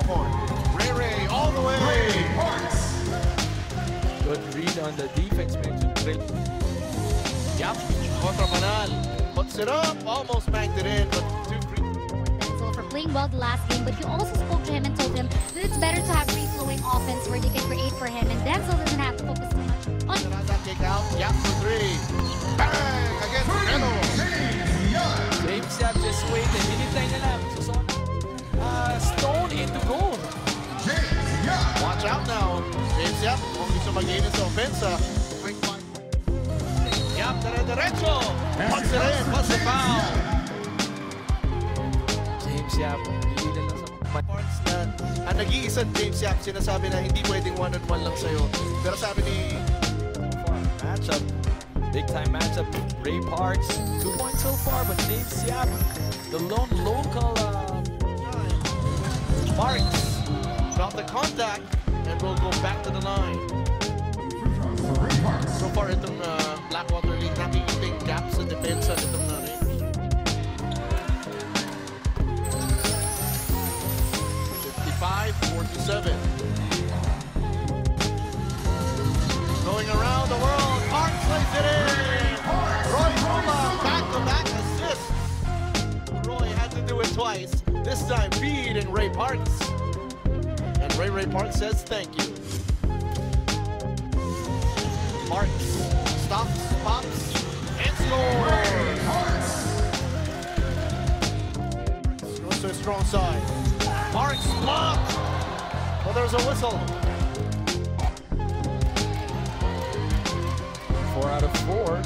Cowboy. Ray Ray all the way. Ray Parks. Good read on the defense, man. Yep. Contra Manal. Puts it up. Almost banked it in, but too free. So for playing well the last game, but you also spoke to him and told him that it's better to have free-flowing offense where you can create for him, and Denzel doesn't have to focus too much kung gusto mag-inis sa offensa. Quick fight. Yap, dire-diretso. Puts it in, puts it foul. James Yap, na sa na ang nag-iisang James Yap, sinasabi na hindi pwedeng one-on-one lang sa'yo. Pero sabi ni matchup. Big time matchup. Ray Parks, two points so far, but James Yap, the lone local uh, Marks, got the contact and will go back to the line. So far itong uh, Blackwater Elite, nakikita yung gap sa depensa nitong uh, Rangers. 55-47. Going around the world, Parks lays it in! Roy Roma, back-to-back assists! Roy had to do it twice, this time feeding Ray Parks. And Ray Ray Parks says thank you. Strong side. Parks blocked! Well, there's a whistle. four out of four.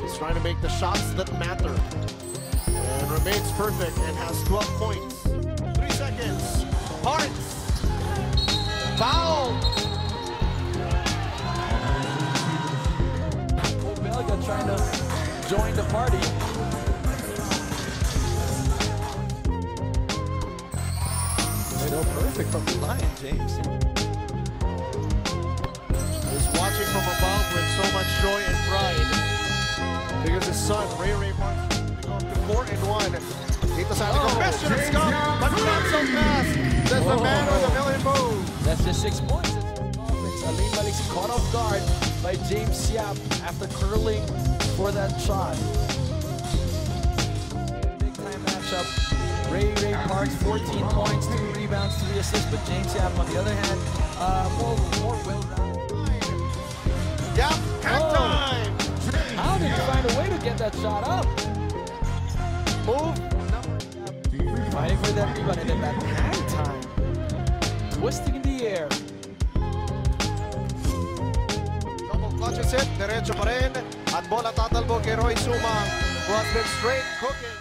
He's trying to make the shots that matter. And remains perfect and has 12 points. Three seconds. Parks. Foul. Belga trying to join the party. Perfect from the line, James. is watching from above with so much joy and pride. Because his son, Ray Ray going to 4 and 1. Dito sa ating Oh, confession of scum, but not so fast. Says the man with a oh. million moves. That's just six points. Allein Maliksi caught off guard by James Yap after curling for that shot. Big time matchup. Ray Ray Parks, 14 points, 2 rebounds, 3 assists, but James Yap on the other hand, uh, more, more well-rounded. Yep, hang Oh. How did he find a way to get that shot up? Move. Fighting for that rebound and then that hang time. Twisting in the air. Double clutches it, diretso pa rin. At bola tatalbo kay Roi Sumang, who has been straight cooking.